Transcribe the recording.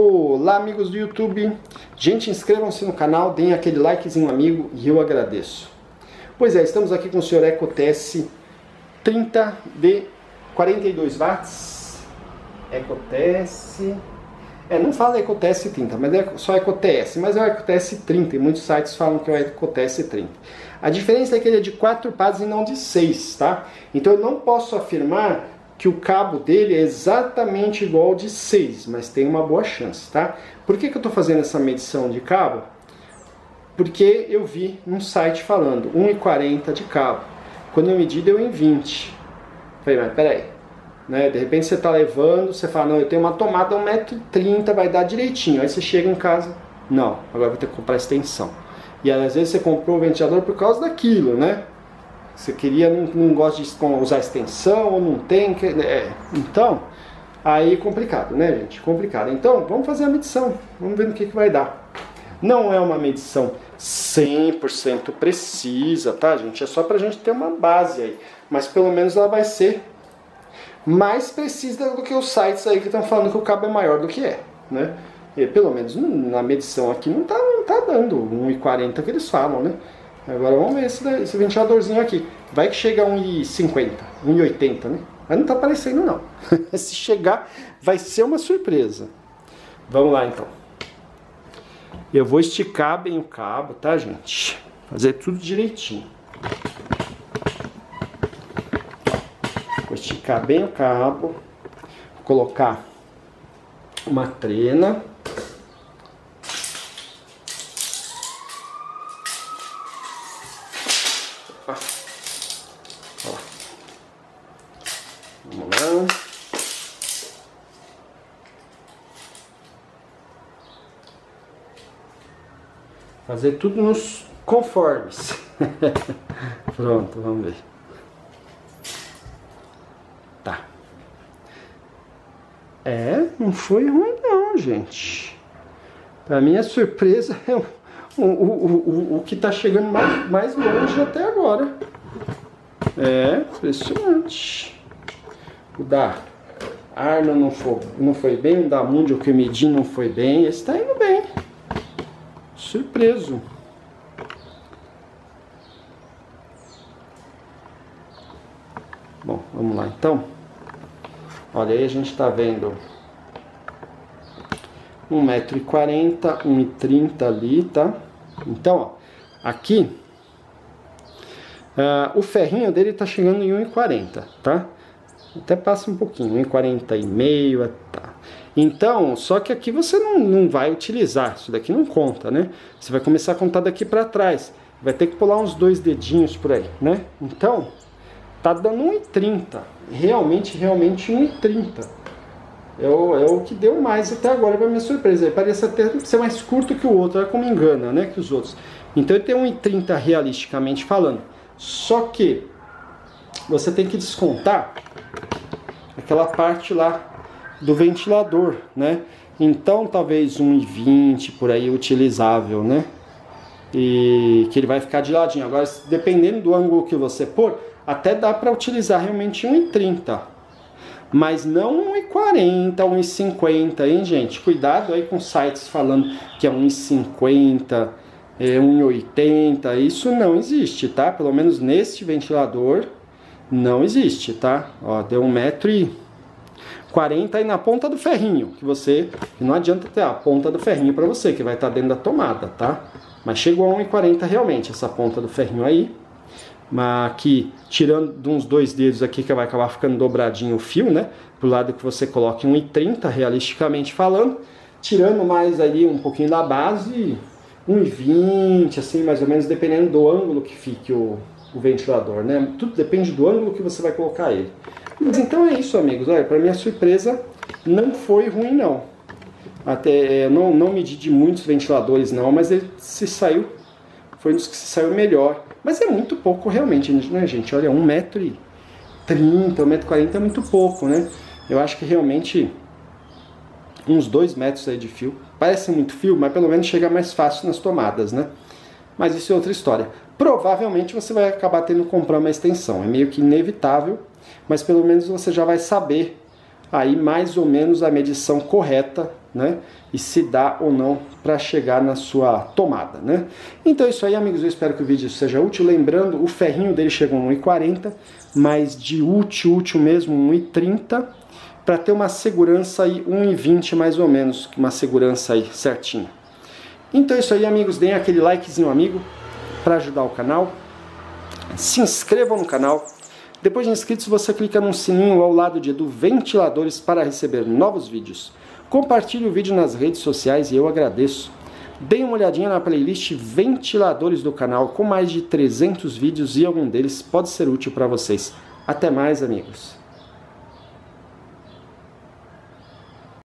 Olá amigos do YouTube, gente inscrevam-se no canal, deem aquele likezinho amigo e eu agradeço. Pois é, estamos aqui com o senhor EcoTS 30 de 42 watts, EcoTS, é, não fala EcoTS 30, mas é só EcoTS, mas é o EcoTS 30 e muitos sites falam que é o EcoTS 30. A diferença é que ele é de 4 pads e não de 6, tá? Então eu não posso afirmar que o cabo dele é exatamente igual ao de 6, mas tem uma boa chance, tá? Por que, que eu estou fazendo essa medição de cabo? Porque eu vi num site falando 1,40 de cabo. Quando eu medi, deu em 20. Falei, mas peraí. Né? De repente você está levando, você fala, não, eu tenho uma tomada 1,30m, vai dar direitinho. Aí você chega em casa, não, agora vou ter que comprar extensão. E às vezes você comprou o ventilador por causa daquilo, né? Você queria, não, não gosta de usar extensão, ou não tem. É, então, aí complicado, né, gente? Complicado. Então, vamos fazer a medição. Vamos ver no que, que vai dar. Não é uma medição 100% precisa, tá, gente? É só pra gente ter uma base aí. Mas pelo menos ela vai ser mais precisa do que os sites aí que estão falando que o cabo é maior do que é, né? E, pelo menos na medição aqui não tá, não tá dando 1,40 que eles falam, né? Agora vamos ver esse, esse ventiladorzinho aqui. Vai que chega a 1,50, 1,80, né? Mas não tá aparecendo não. Se chegar, vai ser uma surpresa. Vamos lá então. Eu vou esticar bem o cabo, tá, gente? Fazer tudo direitinho. Vou esticar bem o cabo. Colocar uma trena. Fazer tudo nos conformes. Pronto, vamos ver. Tá. É, não foi ruim não, gente. Pra minha surpresa é o, o, o, o, que tá chegando mais, mais longe até agora. É, impressionante. O da Arno não foi, não foi bem, o da Mundi, o que eu não foi bem. Esse tá indo bem surpreso. Bom, vamos lá então. Olha aí, a gente está vendo 1,40m, 1,30m ali, tá? Então, ó, aqui, uh, o ferrinho dele tá chegando em 1,40, tá? Até passa um pouquinho, 1,40 e meio, tá. Então, só que aqui você não, não vai utilizar, isso daqui não conta, né? Você vai começar a contar daqui para trás. Vai ter que pular uns dois dedinhos por aí, né? Então, tá dando 1,30. Realmente, realmente 1,30. É o, é o que deu mais até agora, para minha surpresa. Ele parece até ser mais curto que o outro, é como engana, né? Que os outros. Então ele tem 1,30 realisticamente falando. Só que você tem que descontar aquela parte lá do ventilador, né? Então talvez 1,20 por aí utilizável, né? E que ele vai ficar de ladinho. Agora, dependendo do ângulo que você pôr, até dá para utilizar realmente 1,30. Mas não 1,40, 1,50, hein, gente? Cuidado aí com sites falando que é 1,50, é 1,80. Isso não existe, tá? Pelo menos neste ventilador não existe, tá? Ó, deu um metro e 40 aí na ponta do ferrinho, que você não adianta ter a ponta do ferrinho para você, que vai estar tá dentro da tomada, tá? Mas chegou a 1,40 realmente essa ponta do ferrinho aí. Mas aqui, tirando uns dois dedos aqui, que vai acabar ficando dobradinho o fio, né? Pro lado que você coloque 1,30 realisticamente falando. Tirando mais ali um pouquinho da base, 1,20, assim, mais ou menos, dependendo do ângulo que fique o, o ventilador, né? Tudo depende do ângulo que você vai colocar ele. Mas então é isso, amigos. Olha, para minha surpresa, não foi ruim, não. Até não, não medi de muitos ventiladores, não, mas ele se saiu, foi dos que se saiu melhor. Mas é muito pouco realmente, né, gente? Olha, 1,30m, 1,40m é muito pouco, né? Eu acho que realmente uns 2 metros aí de fio. Parece muito fio, mas pelo menos chega mais fácil nas tomadas, né? Mas isso é outra história. Provavelmente você vai acabar tendo que comprar uma extensão. É meio que inevitável mas pelo menos você já vai saber aí mais ou menos a medição correta né? E se dá ou não para chegar na sua tomada, né? Então é isso aí, amigos. Eu espero que o vídeo seja útil. Lembrando, o ferrinho dele chegou a 1,40, mas de útil, útil mesmo, 1,30 para ter uma segurança aí 1,20 mais ou menos, uma segurança aí certinha. Então é isso aí, amigos. Deem aquele likezinho, amigo, para ajudar o canal. Se inscrevam no canal. Depois de inscritos, você clica no sininho ao lado de Edu Ventiladores para receber novos vídeos. Compartilhe o vídeo nas redes sociais e eu agradeço. Deem uma olhadinha na playlist Ventiladores do canal com mais de 300 vídeos e algum deles pode ser útil para vocês. Até mais, amigos!